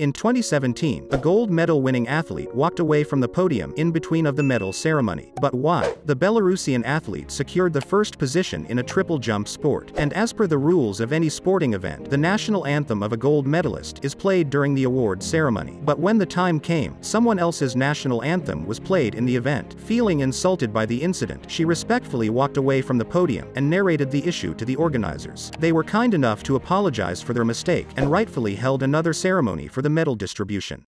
In 2017, a gold medal winning athlete walked away from the podium in between of the medal ceremony. But why? The Belarusian athlete secured the first position in a triple jump sport. And as per the rules of any sporting event, the national anthem of a gold medalist is played during the award ceremony. But when the time came, someone else's national anthem was played in the event. Feeling insulted by the incident, she respectfully walked away from the podium and narrated the issue to the organizers. They were kind enough to apologize for their mistake and rightfully held another ceremony for the medal distribution.